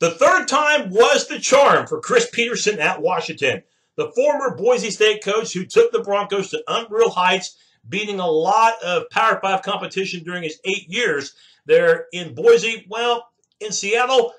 The third time was the charm for Chris Petersen at Washington. The former Boise State coach who took the Broncos to unreal heights, beating a lot of Power 5 competition during his eight years there in Boise. Well, in Seattle,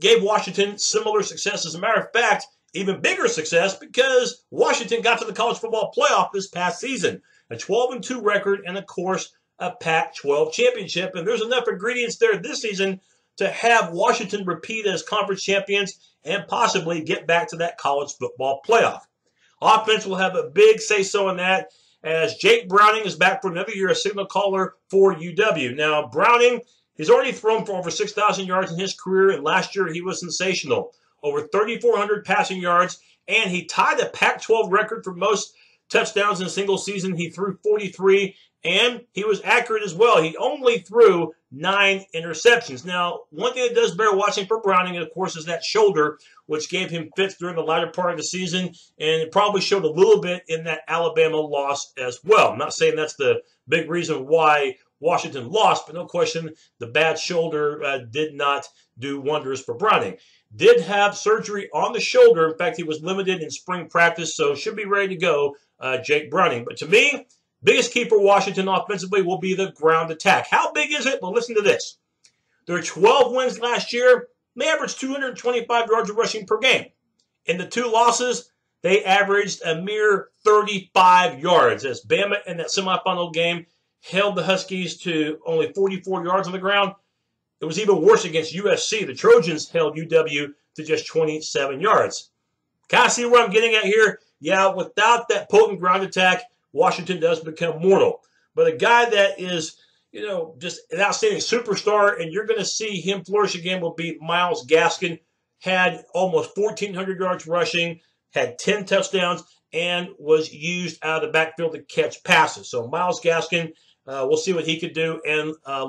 gave Washington similar success. As a matter of fact, even bigger success because Washington got to the college football playoff this past season. A 12 and 2 record and, of course, a Pac 12 championship. And there's enough ingredients there this season to have Washington repeat as conference champions and possibly get back to that college football playoff. Offense will have a big say so in that as Jake Browning is back for another year as signal caller for UW. Now, Browning, he's already thrown for over 6,000 yards in his career, and last year he was sensational. Over 3,400 passing yards, and he tied the Pac 12 record for most touchdowns in a single season. He threw 43, and he was accurate as well. He only threw nine interceptions. Now, one thing that does bear watching for Browning, of course, is that shoulder, which gave him fits during the latter part of the season, and it probably showed a little bit in that Alabama loss as well. I'm not saying that's the big reason why Washington lost, but no question the bad shoulder uh, did not do wonders for Browning. Did have surgery on the shoulder. In fact, he was limited in spring practice, so should be ready to go, uh, Jake Browning. But to me, Biggest key for Washington offensively will be the ground attack. How big is it? Well, listen to this. Their 12 wins last year, they averaged 225 yards of rushing per game. In the two losses, they averaged a mere 35 yards as Bama in that semifinal game held the Huskies to only 44 yards on the ground. It was even worse against USC. The Trojans held UW to just 27 yards. Can I see where I'm getting at here? Yeah, without that potent ground attack, Washington does become mortal. But a guy that is, you know, just an outstanding superstar, and you're going to see him flourish again will be Myles Gaskin. Had almost 1,400 yards rushing, had 10 touchdowns, and was used out of the backfield to catch passes. So Myles Gaskin, uh, we'll see what he could do. And uh,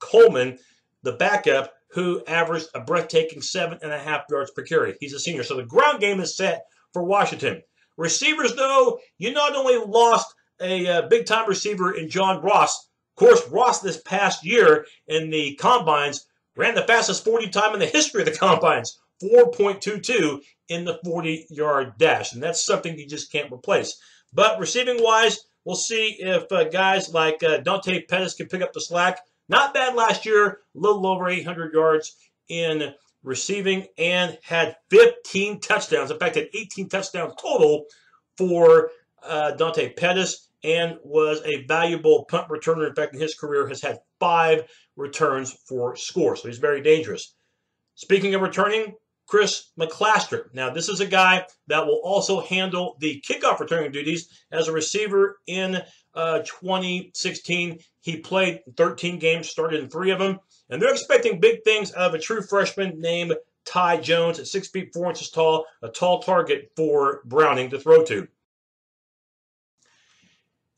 Coleman, the backup, who averaged a breathtaking seven and a half yards per carry. He's a senior. So the ground game is set for Washington. Receivers, though, you not only lost a uh, big time receiver in John Ross. Of course, Ross this past year in the combines ran the fastest 40 time in the history of the combines, 4.22 in the 40 yard dash. And that's something you just can't replace. But receiving wise, we'll see if uh, guys like uh, Dante Pettis can pick up the slack. Not bad last year, a little over 800 yards in receiving and had 15 touchdowns. In fact, had 18 touchdowns total for uh, Dante Pettis and was a valuable punt returner. In fact, in his career, has had five returns for score. So he's very dangerous. Speaking of returning, Chris McClaster. Now, this is a guy that will also handle the kickoff returning duties as a receiver in uh, 2016. He played 13 games, started in three of them. And they're expecting big things out of a true freshman named Ty Jones at 6 feet 4 inches tall, a tall target for Browning to throw to.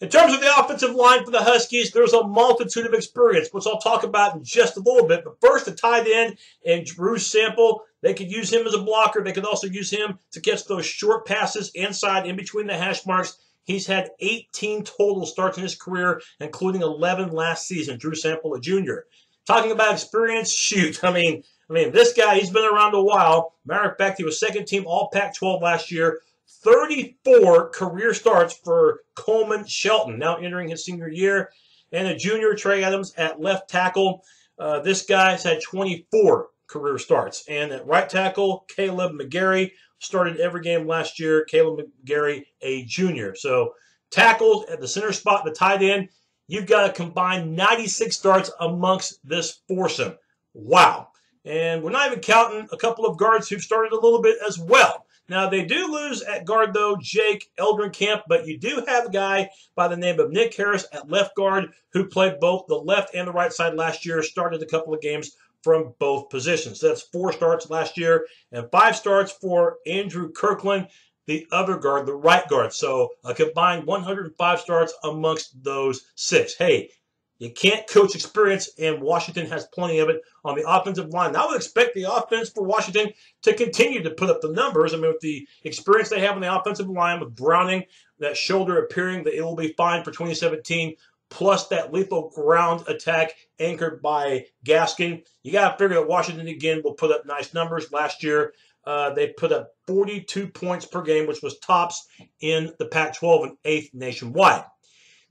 In terms of the offensive line for the Huskies, there's a multitude of experience, which I'll talk about in just a little bit. But first, the tight end and Drew Sample, they could use him as a blocker. They could also use him to catch those short passes inside in between the hash marks. He's had 18 total starts in his career, including 11 last season. Drew Sample, a junior. Talking about experience, shoot. I mean, I mean, this guy, he's been around a while. Matter of fact, he was second team All Pac-12 last year. 34 career starts for Coleman Shelton, now entering his senior year. And a junior, Trey Adams, at left tackle. Uh, this guy's had 24 career starts. And at right tackle, Kaleb McGary started every game last year. Kaleb McGary, a junior. So tackles at the center spot, the tight end, you've got a combined 96 starts amongst this foursome. Wow. And we're not even counting a couple of guards who've started a little bit as well. Now, they do lose at guard, though, Jake Eldrenkamp, but you do have a guy by the name of Nick Harris at left guard who played both the left and the right side last year, started a couple of games from both positions. That's four starts last year and five starts for Andrew Kirkland the other guard, the right guard. So a combined 105 starts amongst those six. Hey, you can't coach experience, and Washington has plenty of it on the offensive line. I would expect the offense for Washington to continue to put up the numbers. I mean, with the experience they have on the offensive line, with Browning, that shoulder appearing that it will be fine for 2017. plus that lethal ground attack anchored by Gaskin. You got to figure that Washington again will put up nice numbers. Last year, uh, they put up 42 points per game, which was tops in the Pac 12 and eighth nationwide.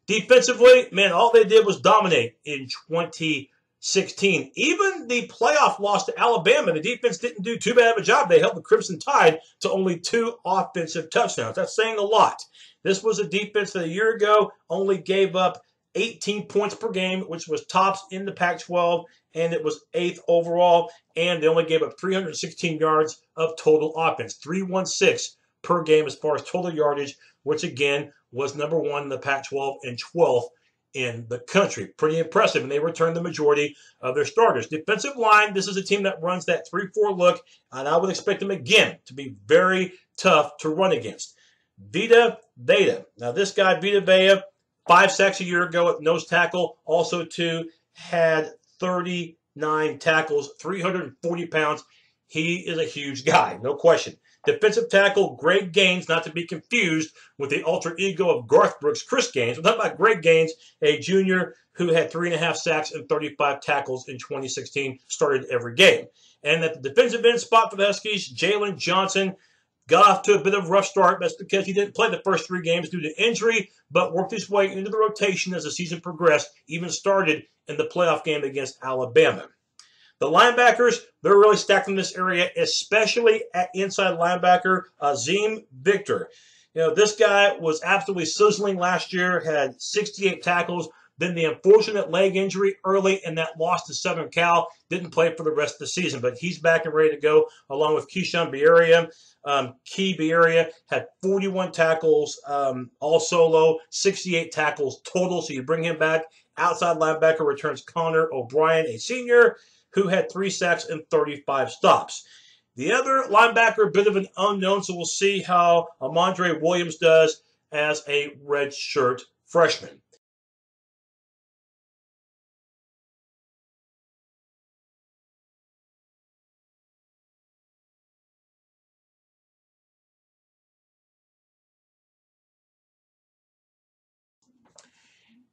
Defensively, man, all they did was dominate in 2016. Even the playoff loss to Alabama, the defense didn't do too bad of a job. They held the Crimson Tide to only two offensive touchdowns. That's saying a lot. This was a defense that a year ago only gave up 18 points per game, which was tops in the Pac 12, and it was eighth overall. And they only gave up 316 yards of total offense, 316 per game as far as total yardage, which again was number one in the Pac 12 and 12th in the country. Pretty impressive, and they returned the majority of their starters. Defensive line, this is a team that runs that 3 4 look, and I would expect them again to be very tough to run against. Vita Vea. Now, this guy, Vita Vea, Five sacks a year ago at nose tackle. Also, two had 39 tackles, 340 pounds. He is a huge guy, no question. Defensive tackle Greg Gaines, not to be confused with the alter ego of Garth Brooks, Chris Gaines. We're talking about Greg Gaines, a junior who had three and a half sacks and 35 tackles in 2016, started every game. And at the defensive end spot for the Huskies, Jalen Johnson, Got off to a bit of a rough start. That's because he didn't play the first three games due to injury, but worked his way into the rotation as the season progressed, even started in the playoff game against Alabama. The linebackers, they're really stacked in this area, especially at inside linebacker, Azeem Victor. You know, this guy was absolutely sizzling last year, had 68 tackles, then the unfortunate leg injury early and that loss to Southern Cal didn't play for the rest of the season, but he's back and ready to go along with Keishawn Bierria. Um, Key Bierria had 41 tackles, um, all solo, 68 tackles total. So you bring him back. Outside linebacker returns Connor O'Brien, a senior, who had three sacks and 35 stops. The other linebacker, a bit of an unknown, so we'll see how Amandre Williams does as a redshirt freshman.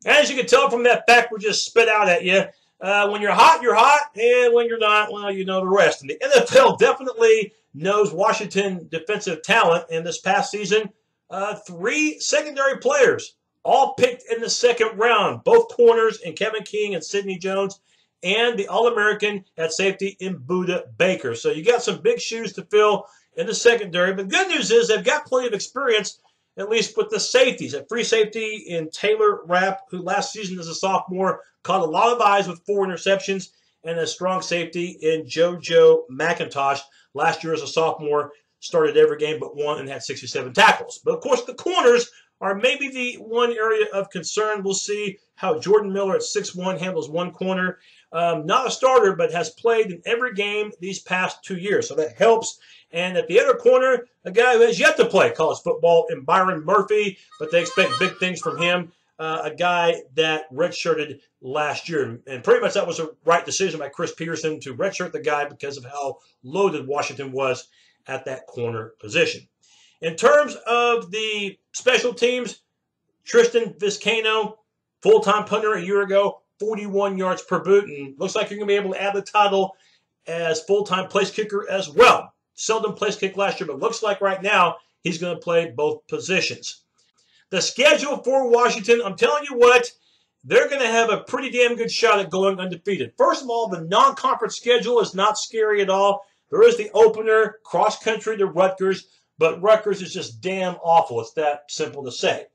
As you can tell from that fact we just spit out at you, uh, when you're hot, you're hot, and when you're not, well, you know the rest. And the NFL definitely knows Washington defensive talent. In this past season, uh, three secondary players, all picked in the second round, both corners in Kevin King and Sidney Jones, and the All-American at safety in Budda Baker. So you got some big shoes to fill in the secondary. But good news is they've got plenty of experience at least with the safeties. At free safety in Taylor Rapp, who last season as a sophomore caught a lot of eyes with four interceptions, and a strong safety in JoJo McIntosh. Last year as a sophomore, started every game but one and had 67 tackles. But of course, the corners are maybe the one area of concern. We'll see how Jordan Miller at 6'1 handles one corner. Um, not a starter, but has played in every game these past two years. So that helps. And at the other corner, a guy who has yet to play college football in Byron Murphy, but they expect big things from him. Uh, a guy that redshirted last year. And pretty much that was a right decision by Chris Petersen to redshirt the guy because of how loaded Washington was at that corner position. In terms of the special teams, Tristan Vizcaino, full-time punter a year ago, 41 yards per boot, and looks like you're going to be able to add the title as full-time place kicker as well. Seldom place kick last year, but looks like right now he's going to play both positions. The schedule for Washington, I'm telling you what, they're going to have a pretty damn good shot at going undefeated. First of all, the non-conference schedule is not scary at all. There is the opener, cross-country to Rutgers, but Rutgers is just damn awful. It's that simple to say.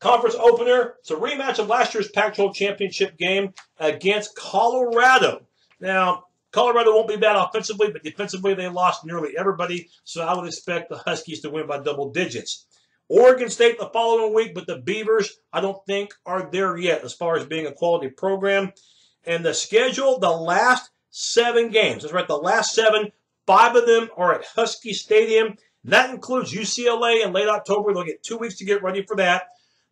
Conference opener, it's a rematch of last year's Pac-12 championship game against Colorado. Now, Colorado won't be bad offensively, but defensively they lost nearly everybody, so I would expect the Huskies to win by double digits. Oregon State the following week, but the Beavers, I don't think, are there yet as far as being a quality program. And the schedule, the last seven games, that's right, the last seven, five of them are at Husky Stadium. That includes UCLA in late October. They'll get two weeks to get ready for that.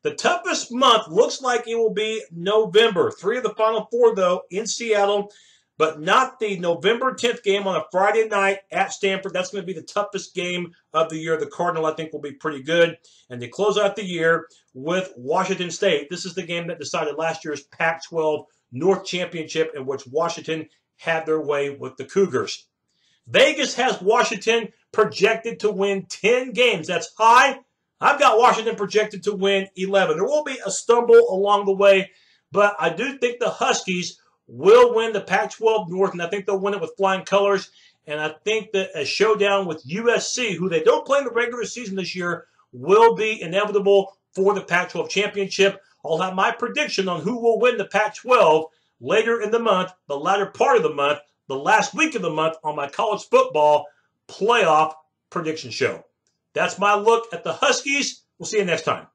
The toughest month looks like it will be November. Three of the final four, though, in Seattle. But not the November 10th game on a Friday night at Stanford. That's going to be the toughest game of the year. The Cardinal, I think, will be pretty good. And they close out the year with Washington State. This is the game that decided last year's Pac 12 North Championship, in which Washington had their way with the Cougars. Vegas has Washington projected to win 10 games. That's high. I've got Washington projected to win 11. There will be a stumble along the way, but I do think the Huskies will win the Pac 12 North, and I think they'll win it with flying colors. And I think that a showdown with USC, who they don't play in the regular season this year, will be inevitable for the Pac 12 championship. I'll have my prediction on who will win the Pac 12 later in the month, the latter part of the month, the last week of the month on my college football playoff prediction show. That's my look at the Huskies. We'll see you next time.